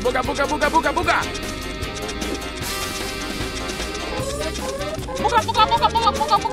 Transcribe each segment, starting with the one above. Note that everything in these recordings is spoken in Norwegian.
buka, buka, buka, buka, buka, buka. Buka, buka, buka, buka, buka, buka.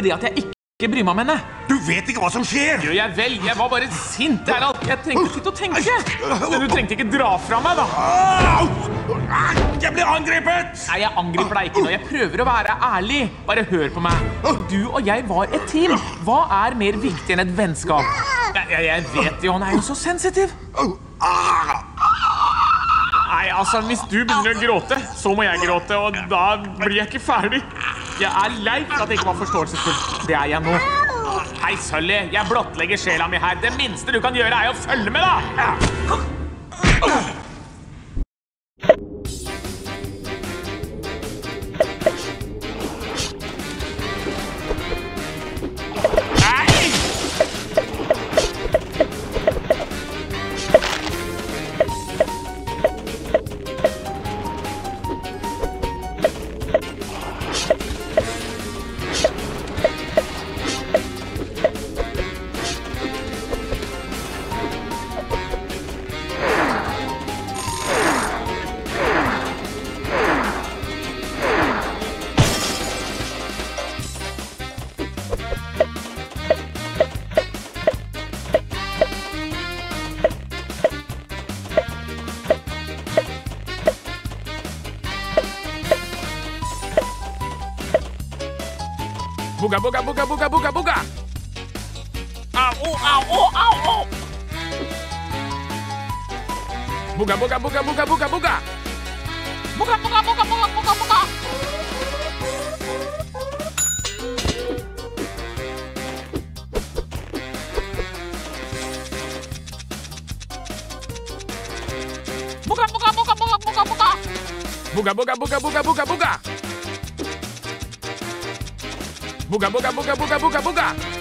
Ikke det at jeg ikke bryr meg om henne. Du vet ikke hva som skjer! Gjør jeg vel? Jeg var bare sint. Det er alt. Jeg trengte ikke å tenke. Men du trengte ikke dra fra meg, da. Jeg ble angrepet! Nei, jeg angriper deg ikke nå. Jeg prøver å være ærlig. Bare hør på meg. Du og jeg var et team. Hva er mer viktig enn et vennskap? Jeg, jeg vet jo, han er jo så sensitiv. Nei, altså, hvis du begynner å gråte, så må jeg gråte, og da blir jeg ikke ferdig. Jeg er lei for at det ikke var forståelsesfullt. Det er jeg nå. Hei, Sully, jeg blottlegger sjela mi her. Det minste du kan gjøre, er å følge med, da! buka, buka, buka, buka, buka, buka. Au, au, au, au, au. Buka, buka, buka, buka, buka, buka. Buka, buka, buka, buka, buka, buka. Buka, buka, buka, buka, buka, buka. Buka, buka, buka, buka, buka, buka. Booga, booga, booga, booga, booga, booga.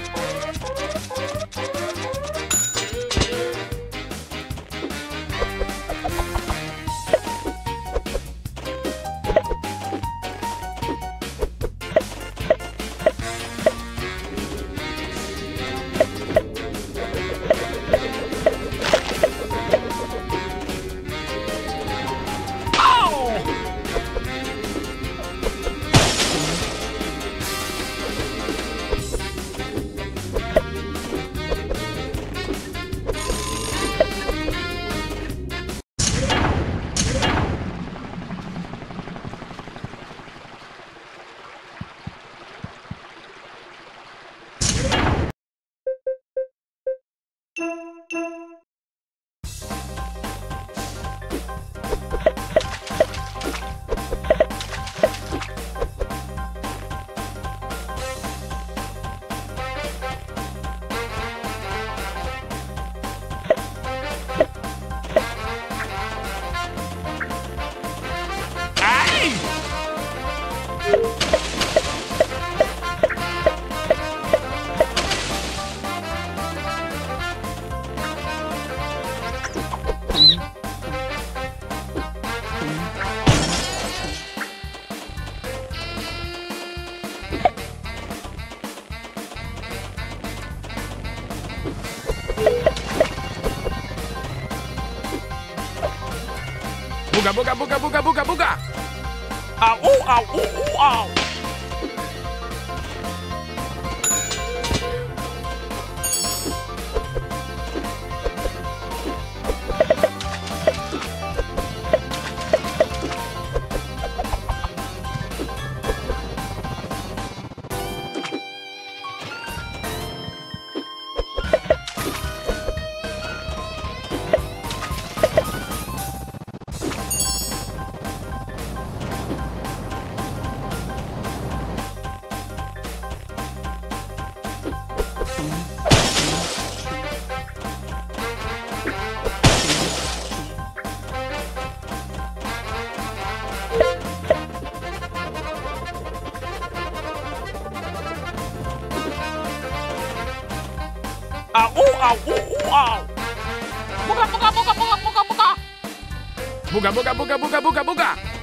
booga, booga, booga, booga, booga, booga. Ow, ow, ow, ow, ow. Buka, buka, buka, buka, buka, buka.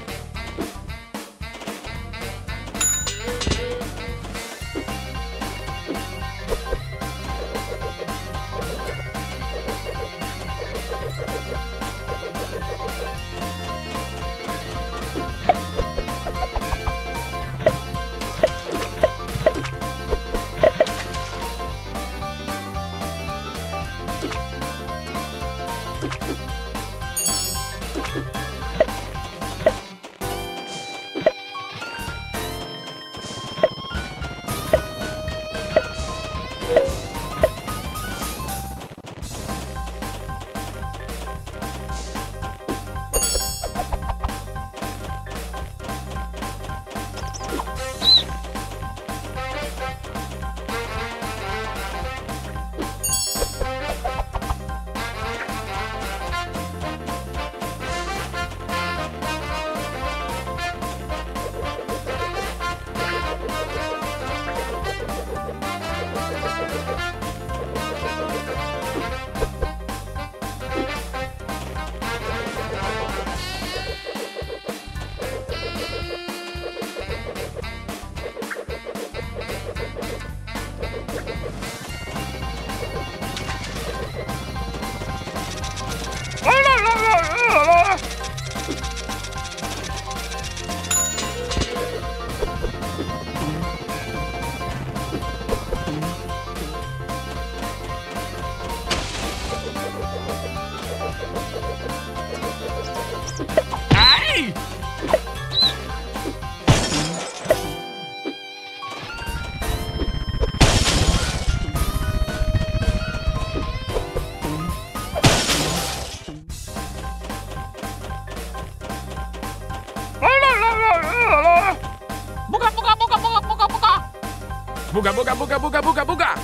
Buga, buga, buga, buga, buga, buga!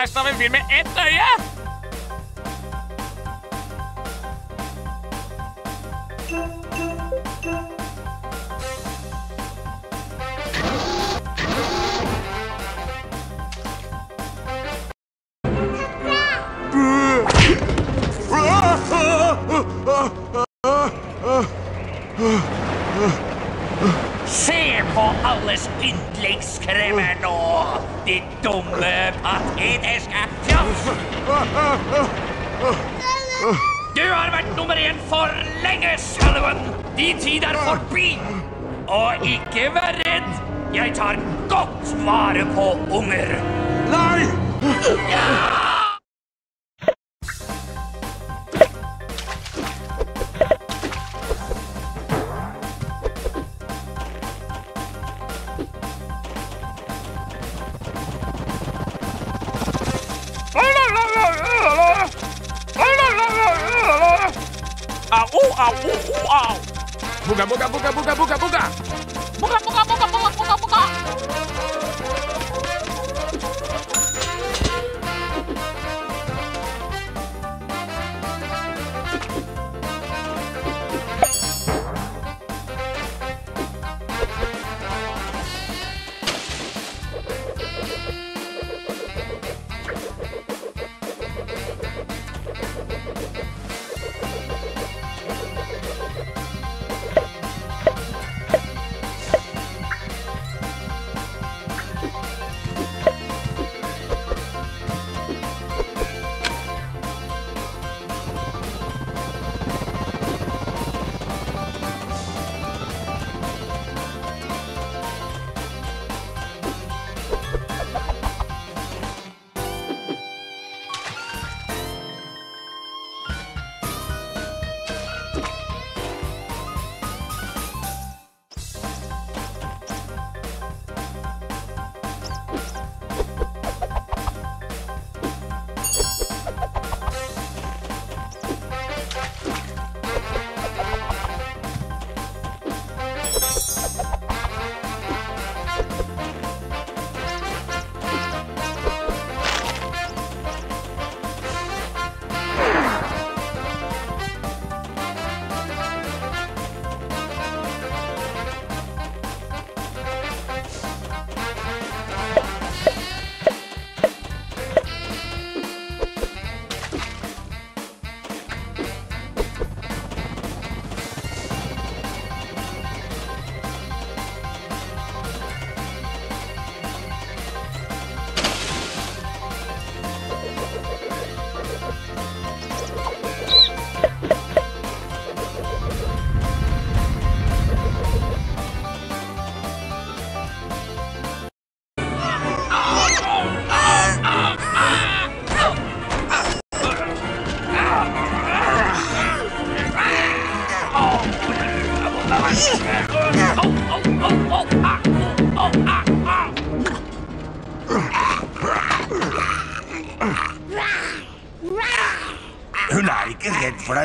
Verst av en fyr med ett øye! Du har vært nummer én for lenge, Sullivan! Din tid er forbi! Og ikke vær redd, jeg tar godt vare på unger. Nei! Au,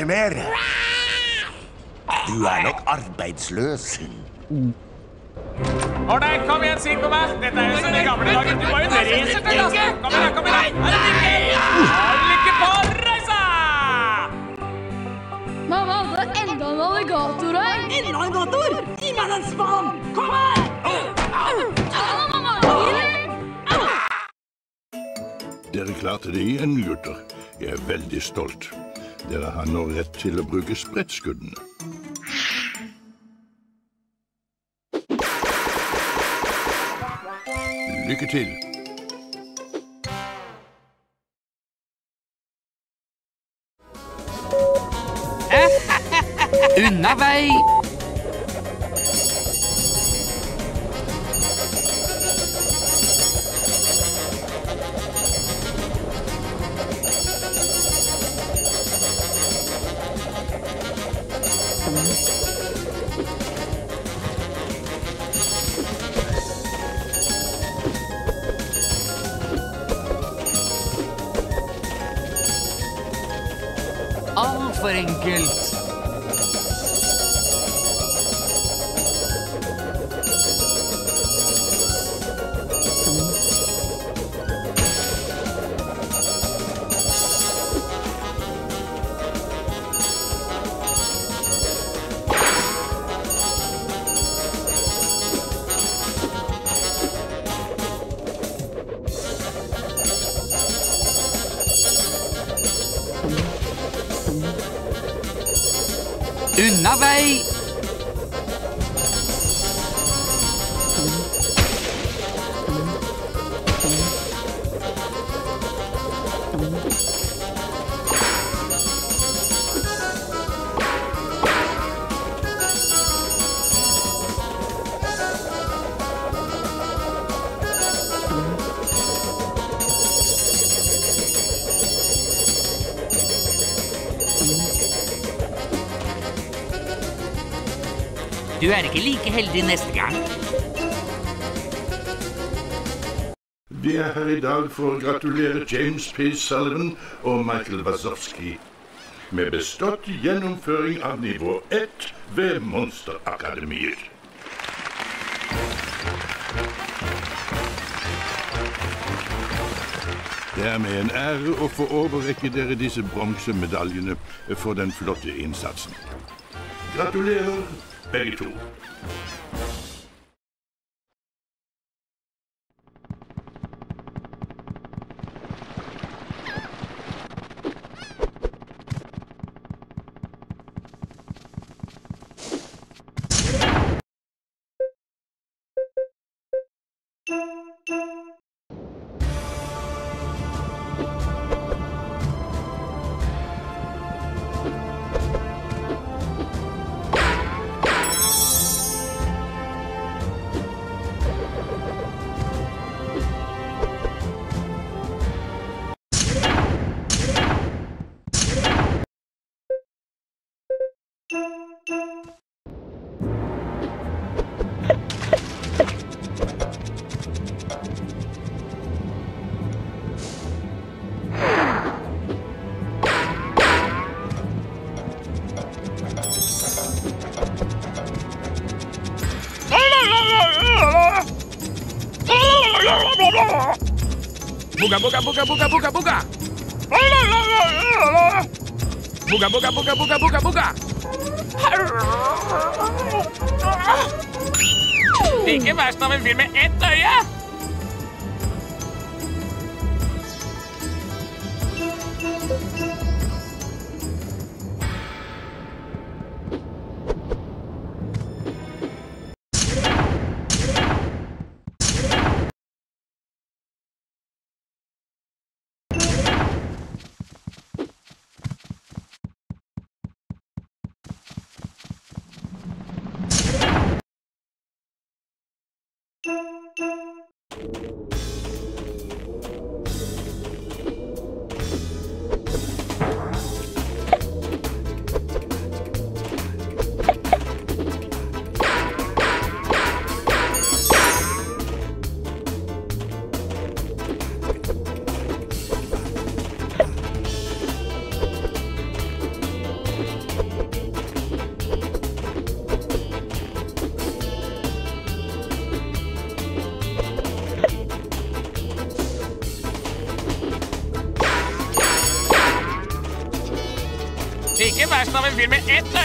deg mer. Du er nok arbeidsløs. Ålreit, kom igjen, Siggo meg. Dette er jo som i gamle dager. Du var jo en racerklasse. Kom igjen, kom igjen. Er det? Lykke på reisa! Mamma hadde enda en alligator her. En alligator! Gi meg den spaden! Kom her! Dere klarte det igjen, gutter. Jeg er veldig stolt. Dere har nå rett til å bruke spredtskuddene. Lykke til. Unna vei! Heldig neste gang. Vi er her i dag for å gratulere James P. Sullivan og Michael Wazowski med bestått gjennomføring av nivå 1 ved Monsterakademiet. Det er med en ære å få overrekke dere disse bronsemedaljene for den flotte innsatsen. Gratulerer, begge to. Buga, buga, buga, buga, buga, buga. Buga, buga, buga, buga, buga, buga. Ikke verst av en fyr med ett øye! Ikke verst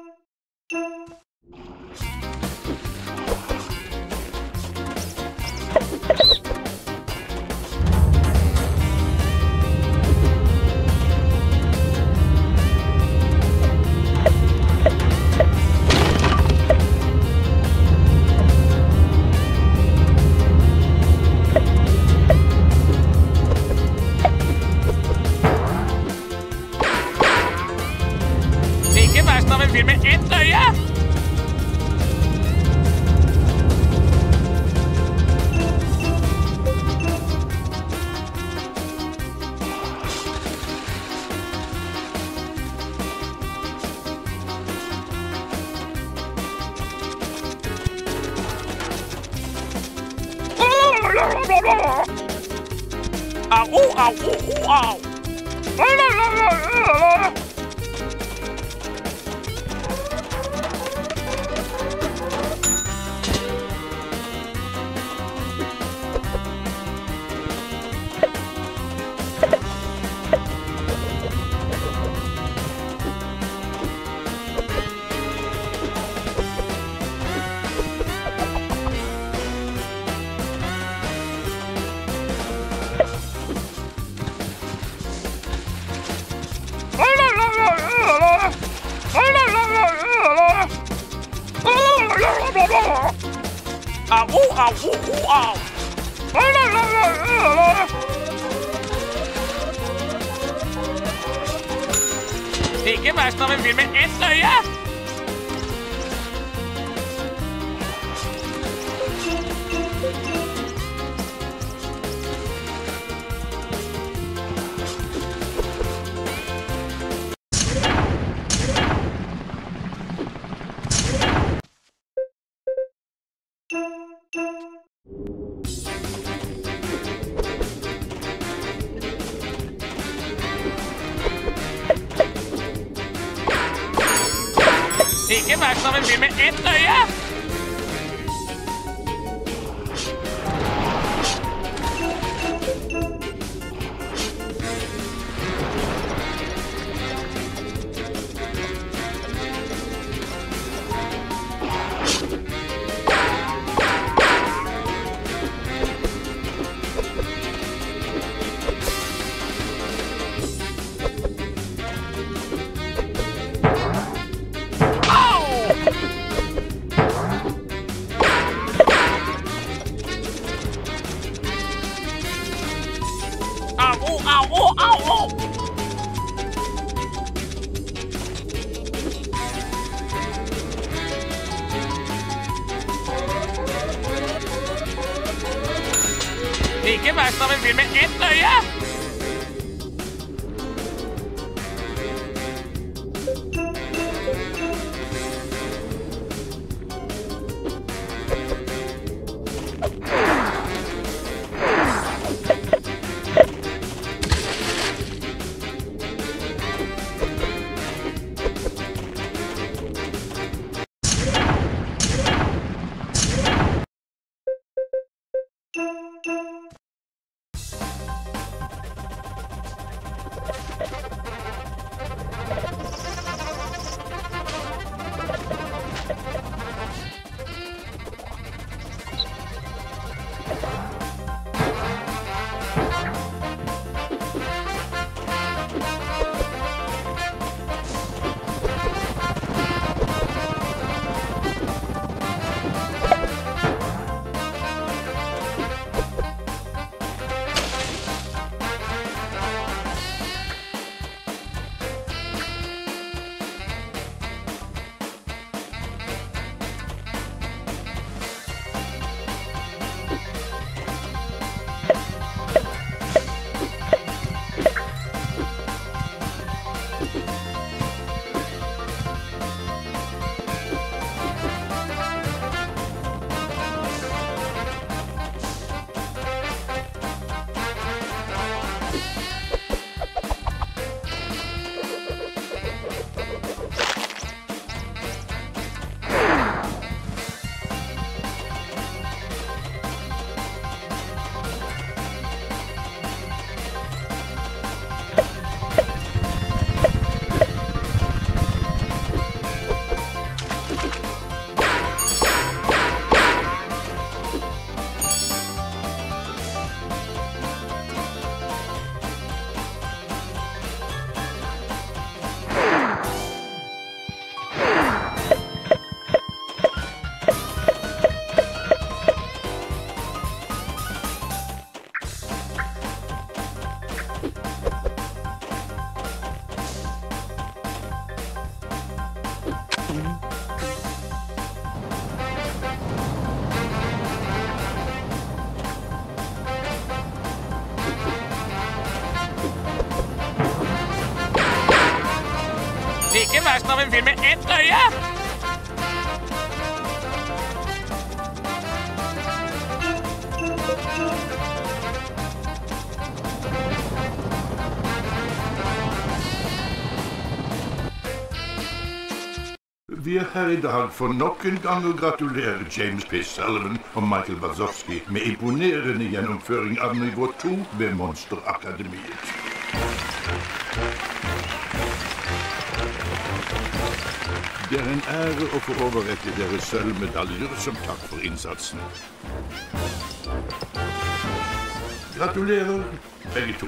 Ikke verst av en by med ett øye. En fyr med ett øye! Vi er her i dag for nok en gang å gratulere James P. Sullivan og Michael Wazowski med imponerende gjennomføring av nivå 2 ved Monsterakademiet. Det er en ære å få overrekke dere sølvmedaljer som takk for innsatsen. Gratulerer, begge to.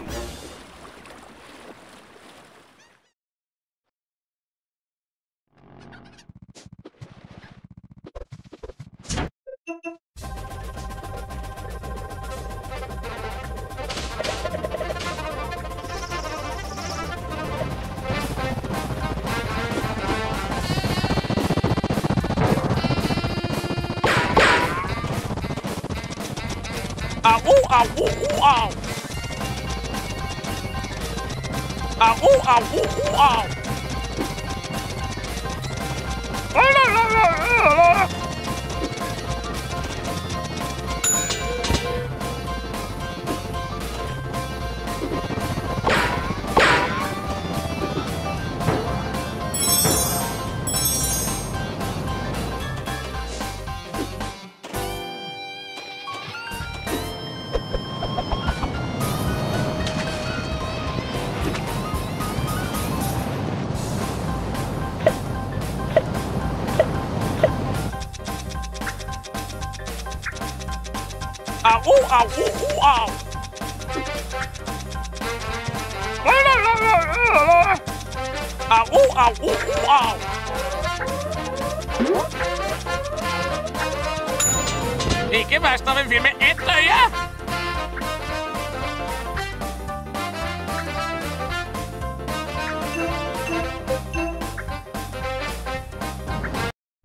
Au, au, oh, oh, au. Ikke verst av en fyr med ett øye!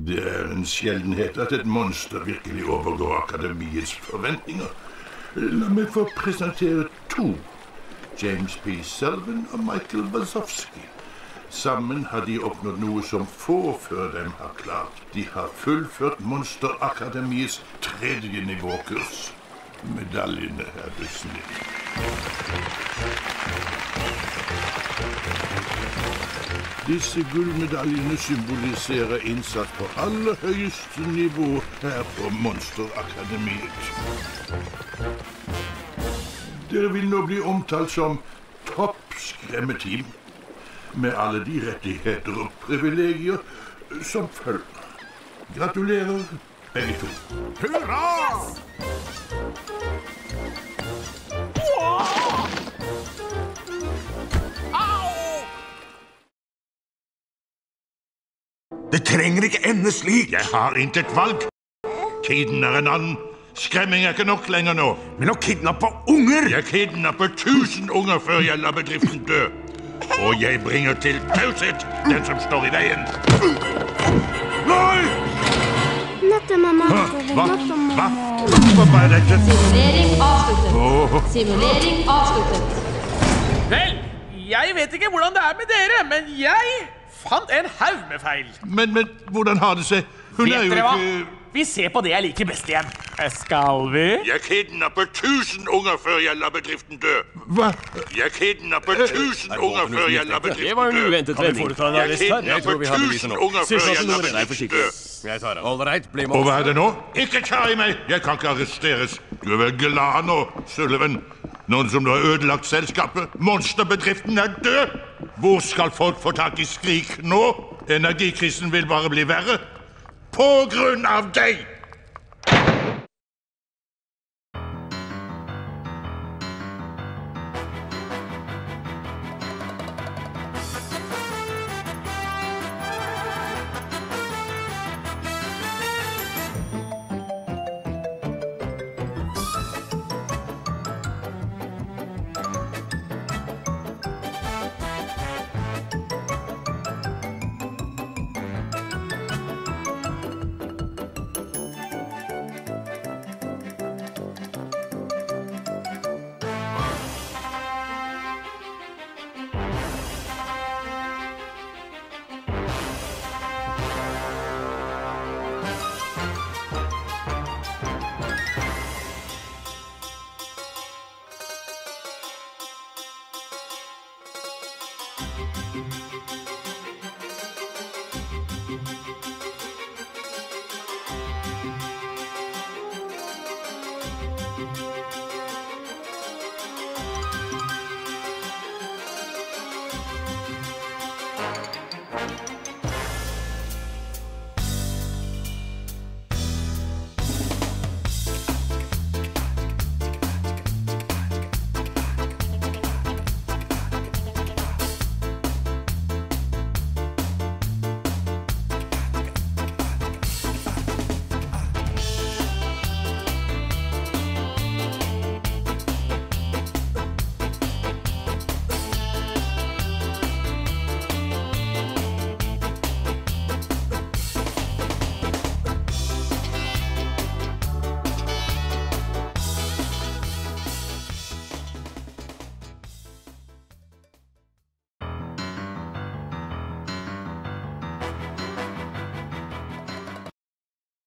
Det er en sjeldenhet at et monster virkelig overgår akademiets forventninger. La meg få presentere to. James P. Selvin og Michael Wazowski. Sammen har de oppnådd noe som få før dem har klart. De har fullført Monsterakademiets tredje nivåkurs. Medaljene er besnitt. Disse gullmedaljene symboliserer innsats på aller høyeste nivå her på Monsterakademiet. Dere vil nå bli omtalt som toppskremmeteam, med alle de rettigheter og privilegier som følger. Gratulerer, begge to. Hurra! Det trenger ikke ende slik. Jeg har intet valg. Tiden er en annen. Skremming er ikke nok lenger nå. Men å kidnappe unger Jeg kidnapper tusen unger før jeg lar bedriften dø. Og jeg bringer til taushet den som står i veien. Nei! Natta, mamma. Hva? Hva? Hva er dette? Simulering avsluttet. Simulering avsluttet. Vel, jeg vet ikke hvordan det er med dere, men jeg fant en haug med feil. men, men hvordan har det seg? Hun er jo ikke Vi ser på det jeg liker best igjen. Skal vi? Jeg kidnapper tusen unger før jeg lar bedriften dø. Hva? Jeg kidnapper tusen unger før jeg lar bedriften dø. Det var en uventet vending. Jeg kidnapper tusen unger før jeg lar bedriften dø. Jeg tar. Right, bli Og hva er det nå? Ikke ta i meg! Jeg kan ikke arresteres. Du er vel glad nå, Sullivan? Noen som du har ødelagt selskapet? Monsterbedriften er død! Hvor skal folk få tak i Skrik nå? Energikrisen vil bare bli verre. På grunn av